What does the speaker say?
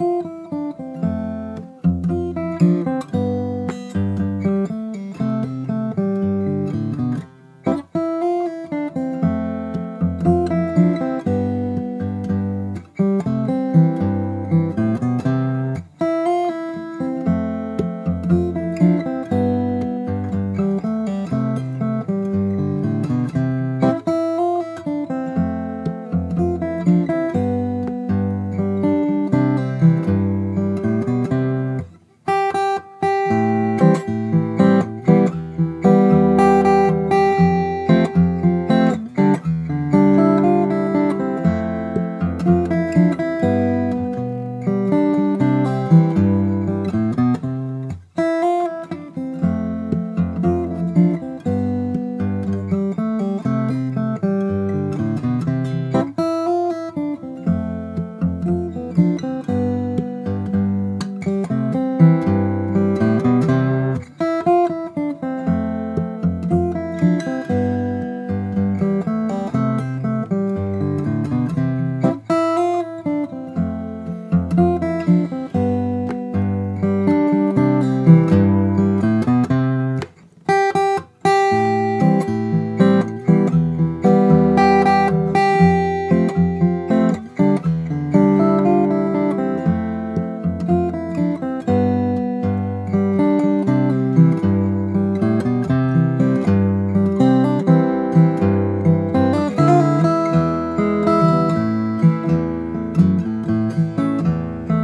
you